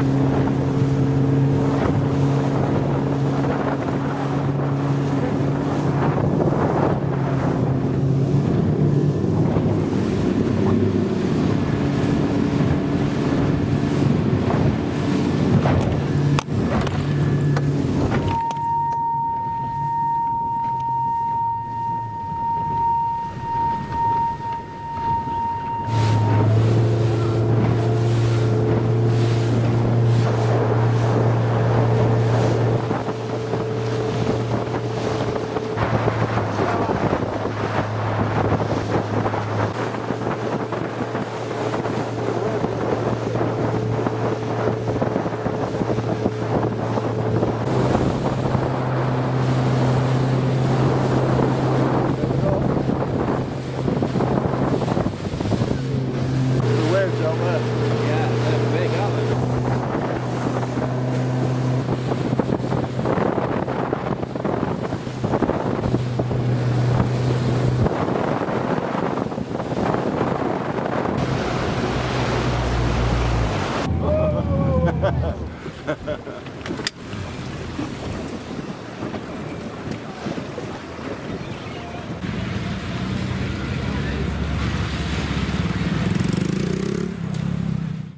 The wedge big, aren't they?